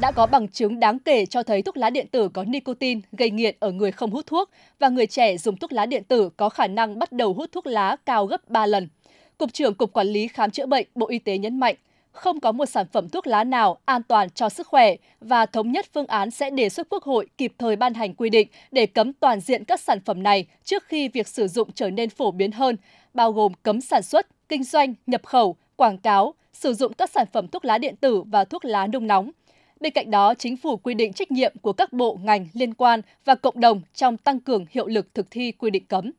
Đã có bằng chứng đáng kể cho thấy thuốc lá điện tử có nicotine gây nghiện ở người không hút thuốc và người trẻ dùng thuốc lá điện tử có khả năng bắt đầu hút thuốc lá cao gấp 3 lần. Cục trưởng Cục Quản lý Khám chữa bệnh Bộ Y tế nhấn mạnh, không có một sản phẩm thuốc lá nào an toàn cho sức khỏe và thống nhất phương án sẽ đề xuất Quốc hội kịp thời ban hành quy định để cấm toàn diện các sản phẩm này trước khi việc sử dụng trở nên phổ biến hơn, bao gồm cấm sản xuất, kinh doanh, nhập khẩu, quảng cáo, sử dụng các sản phẩm thuốc lá điện tử và thuốc lá nung nóng. Bên cạnh đó, chính phủ quy định trách nhiệm của các bộ ngành liên quan và cộng đồng trong tăng cường hiệu lực thực thi quy định cấm.